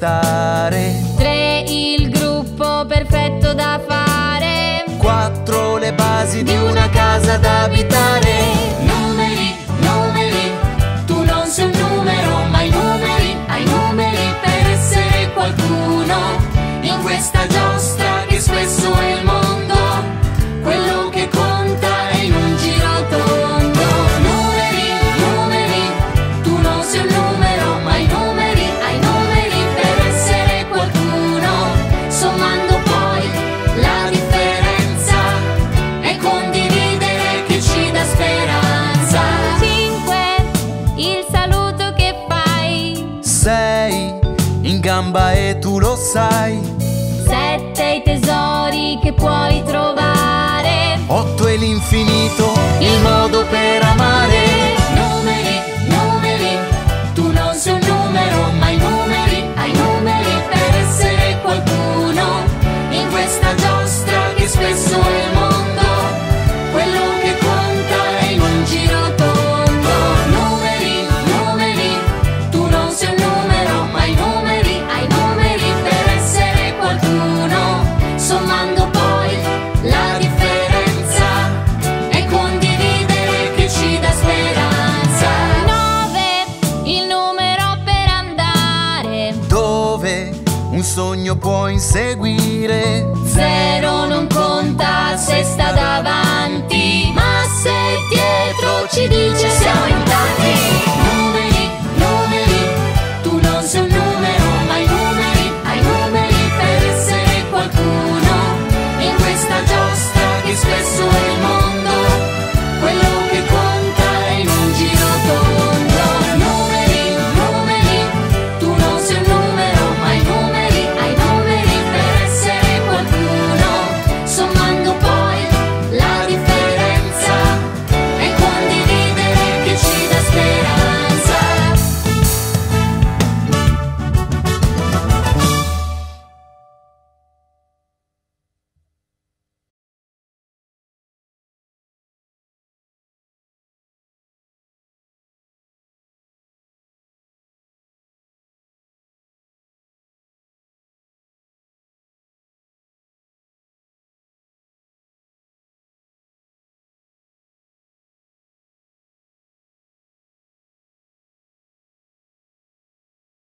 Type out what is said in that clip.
stare. 3 il gruppo perfetto da fare. 4 le basi di una gamba e tu lo sai. Sette i tesori che puoi trovare. Otto è l'infinito, il modo per amare. un sogno puoi inseguire. Zero non conta se sta davanti, ma se dietro ci dice siamo in tanti. Numeri, numeri, tu non sei numero, ma i numeri, hai numeri per essere qualcuno in questa giostra che spesso